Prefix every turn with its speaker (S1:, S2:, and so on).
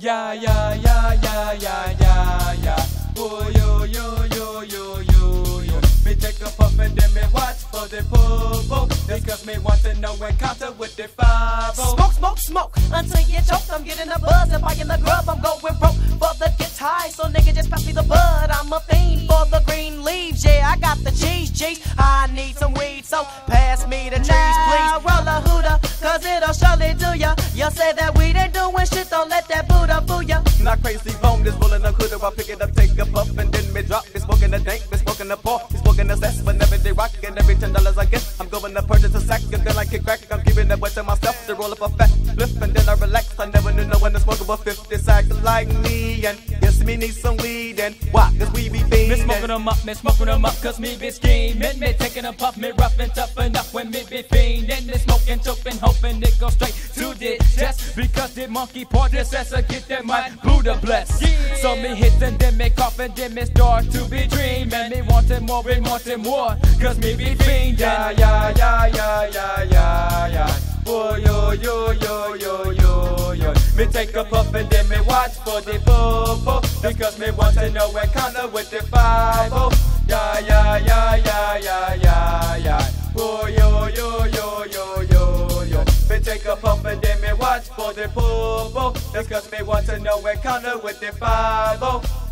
S1: Yeah, yeah, yeah, yeah, yeah, yeah, yeah. Oh, yo, yo, yo, yo, yo, yo. Me take a puff and then me watch for the popo. That's cause me want to know encounter with the five
S2: Smoke, smoke, smoke until you choke. I'm getting a buzz and buying the grub. I'm going broke for the get high. So nigga, just pass me the bud. I'm a fiend for the green leaves. Yeah, I got the cheese, cheese. I need some weed, so pass me the trees, please. Roll a hooter, cause it'll surely do ya. You say that weed
S3: Not Krayzie Bone, this rolling a hood, I pick it up, take a puff, and then me drop. Be smoking the dank, be smoking the pork, be smoking the cess, but never they rock, and every ten dollars I get, I'm going to purchase a sack, and then I kick back, I'm giving that wet to myself to roll up a fat flip, and then I relax. I never knew no one to smoke about 50 sacks like me, and yes, me need some weed, and why? Cause we be
S1: Me
S3: fiending.
S1: smoking them up, me smoking them up, cause me be scheming. Me taking a puff, me rough and tough enough when me be fiending. Me smoking, choking, hoping it go straight to the chest. Because the monkey part this as I get that my Buddha bless. So me hit and then me cough and then me start to be dreaming. Me wanting more, me wanting more, cause me be fiending. Yeah, yeah, yeah, yeah, yeah, yeah, yeah. Oh, yo, yo, yo, yo, yo, yo. Me take a puff and then me watch for the bubble Because me want to know encounter with the five then me watch for the bubble Because me want to know encounter with the oh